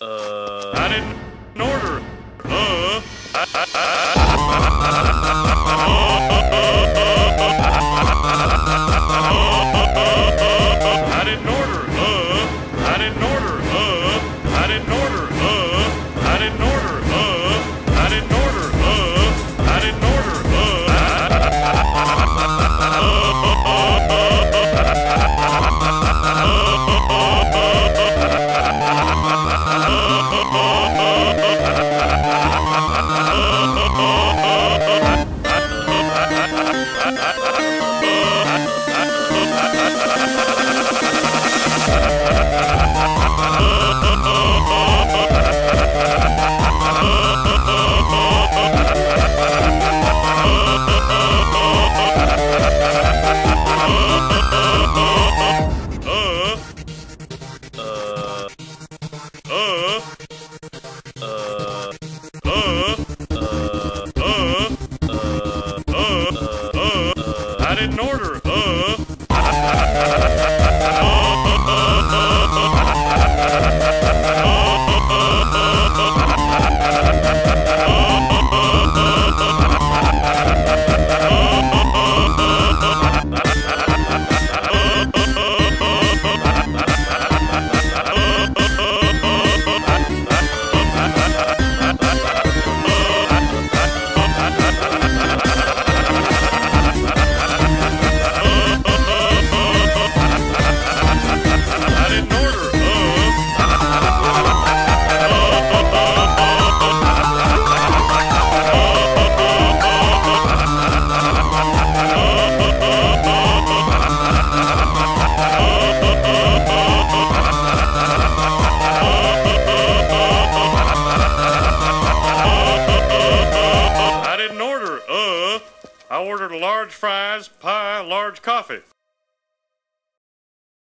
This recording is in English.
Uh, I didn't order. Uh-oh. in order. I ordered a large fries, pie, large coffee.